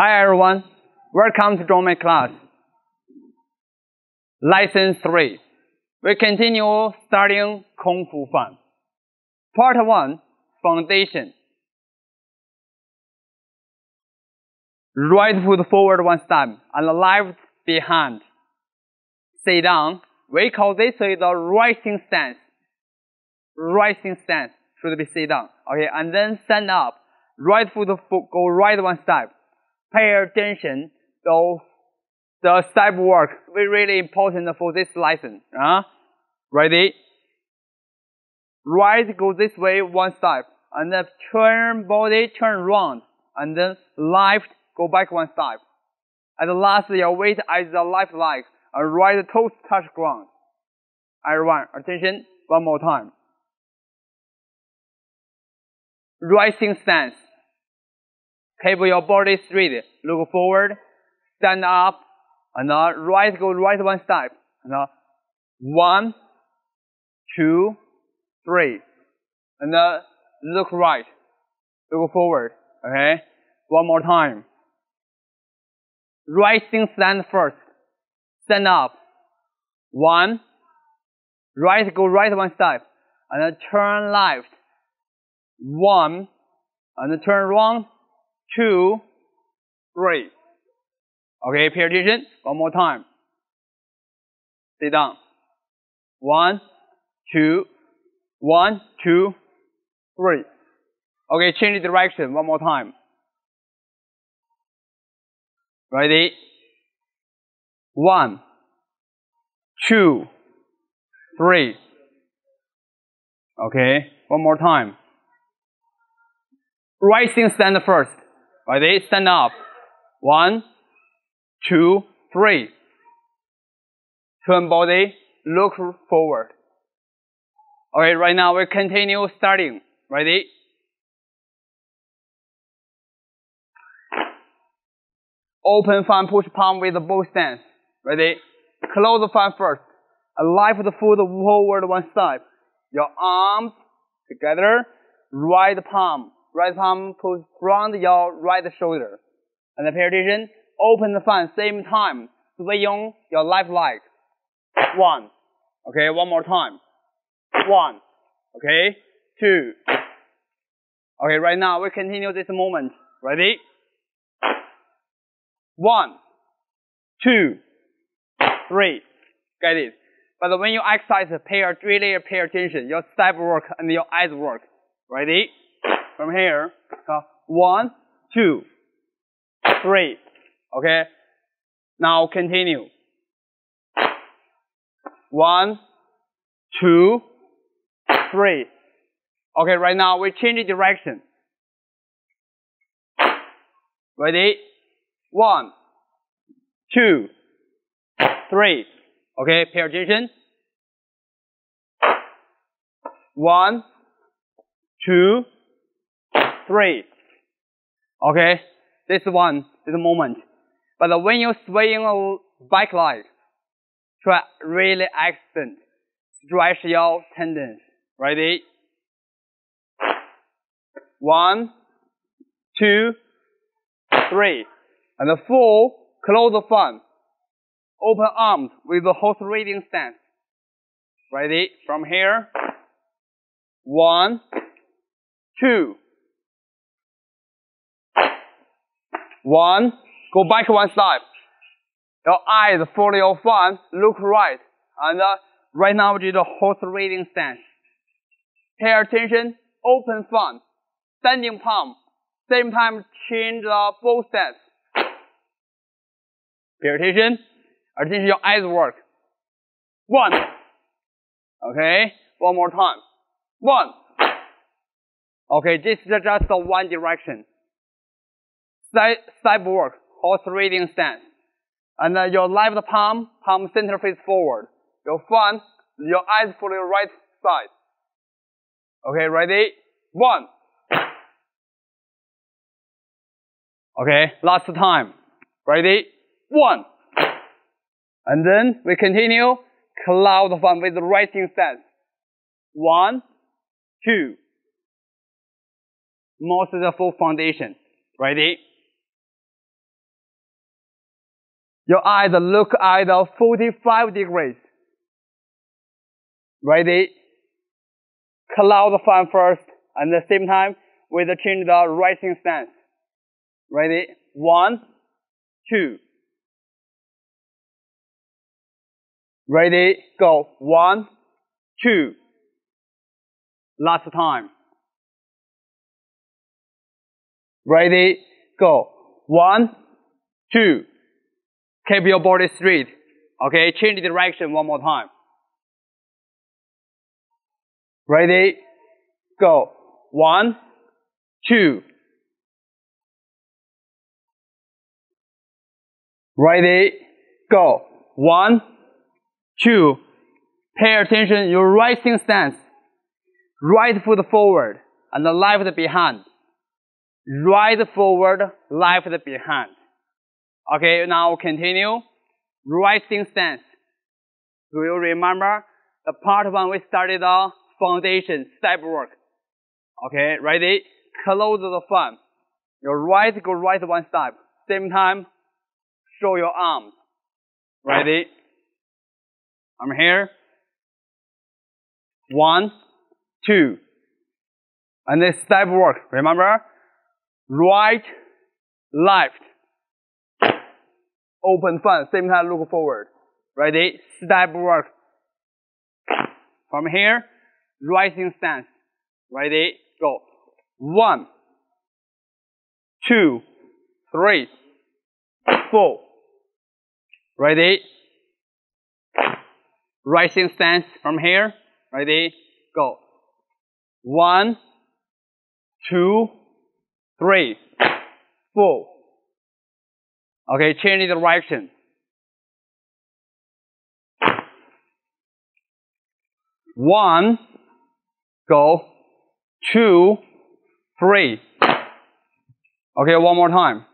Hi everyone, welcome to Drawing class. Lesson 3. We continue studying Kung Fu Fan. Part 1, Foundation. Right foot forward one step and left behind. Sit down. We call this the rising stance. Rising stance should be sit down. Okay, and then stand up. Right foot go right one step pay attention. So the step work very really important for this lesson. Uh, ready? Right go this way one step and then turn body turn round and then left go back one step. At last your weight at the left leg and right toes touch ground. Everyone attention one more time. Rising stance. Keep your body straight. Look forward. Stand up. And uh, right, go right one step. And uh, one, two, three. And uh, look right. Look forward. Okay. One more time. Rising stand first. Stand up. One. Right, go right one step. And then turn left. One. And then turn wrong two, three. Okay, pay attention. One more time. Sit down. One, two, one, two, three. Okay, change the direction one more time. Ready? One, two, three. Okay, one more time. Rising stand first. Ready? Stand up. One, two, three. Turn body, look forward. Okay, right now we continue starting. Ready? Open fan push palm with bow stance. Ready? Close the fan first. Lift the foot forward one side. Your arms together. Right palm right palm push front your right shoulder. And pay attention, open the fan same time, swing your left leg. One. Okay, one more time. One. Okay, two. Okay, right now we continue this moment. Ready? One, two, three. Get it? But when you exercise, pay really pay attention. Your step work and your eyes work. Ready? From here. One, two, three. Okay. Now continue. One, two, three. Okay, right now we change the direction. Ready? One, two, three. Okay, pay attention. One, two, three. Okay, this one is the moment. But when you swing a bike leg, try really accent, stretch your tendons. Ready? One, two, three. And four, close the fan. Open arms with the horse riding stance. Ready? From here. One, two, One, go back one step. Your eyes follow your fan, look right. And uh, right now we do the horse riding stance. Pay attention, open fan, standing palm. Same time change the bow stance. Pay attention, attention your eyes work. One. Okay, one more time. One. Okay, this is just the one direction side work, horse riding stance. And uh, your left palm, palm center face forward. Your front, your eyes for your right side. Okay, ready? One. Okay, last time. Ready? One. And then we continue cloud form with the rising stance. One, two. Most of the full foundation. Ready? Your eyes look at 45 degrees. Ready? Close the fan first, and at the same time, with the change the rising stance. Ready? One, two. Ready? Go. One, two. Last time. Ready? Go. One, two. Keep your body straight. Okay, change direction one more time. Ready? Go. One, two. Ready? Go. One, two. Pay attention, your rising stance. Right foot forward and the left behind. Right forward, left behind. Okay, now continue. Rising stance. Do you remember the part when we started the foundation step work? Okay, ready? Close the fan. Your right go right one step. Same time, show your arms. Ready? I'm here. One, two. And then step work. Remember? Right, left. Open fan. Same time look forward. Ready? Step work. From here, rising stance. Ready? Go. One, two, three, four. Ready? Rising stance from here. Ready? Go. One, two, three, four. Okay, change the direction. One, go. Two, three. Okay, one more time.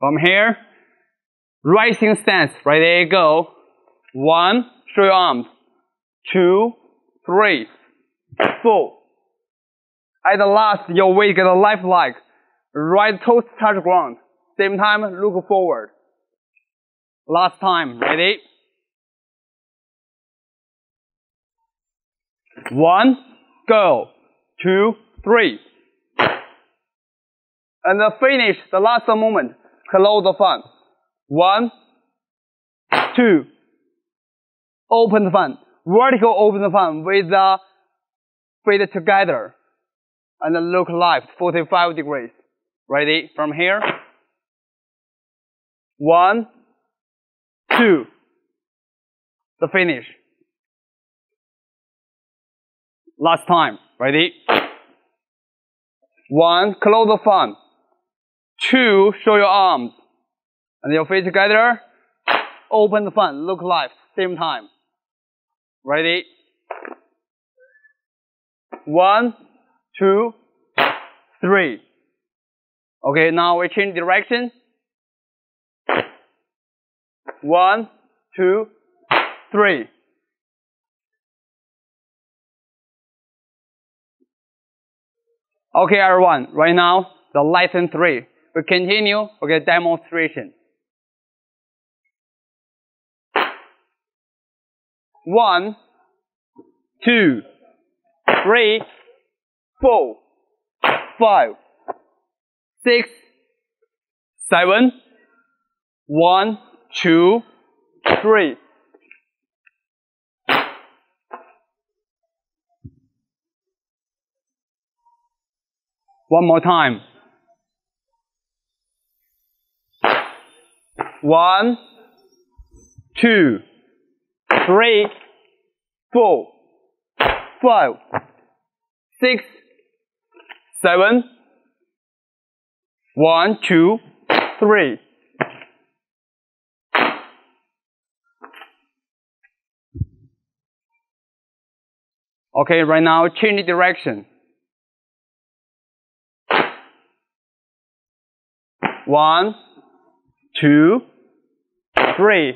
From here, rising stance. Right Ready, go. One, show your arms. Two, three, four. At the last, your weight get a left leg. Right toes touch ground. Same time, look forward. Last time, ready? One, go. Two, three. And the finish, the last moment, close the fan. One, two. Open the fan. Vertical open the fan with the feet together. And look left, 45 degrees. Ready? From here. One, two. The finish. Last time. Ready? One, close the fan. Two, show your arms. And your feet together. Open the fan. Look left. Same time. Ready? One, two, three. Okay, now we change direction. One, two, three. Okay, everyone, right now, the lesson three. We continue, okay, demonstration. One, two, three, four, five, six, seven, one, two, three. One more time. One, two, three, four, five, six, seven, one, two, three. Okay, right now change the direction. One, two, three,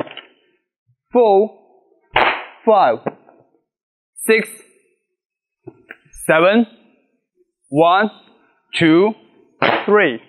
four, five, six, seven, one, two, three.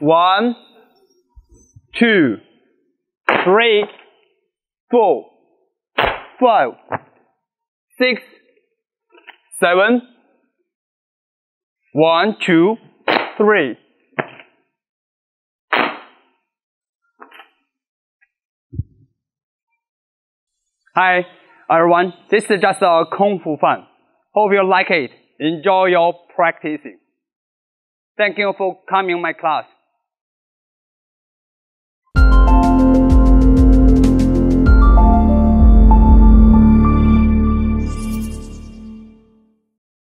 One, two, three, four, five, six, seven. One, two, three. Hi, everyone. This is just a Kung Fu fan. Hope you like it. Enjoy your practicing. Thank you for coming my class.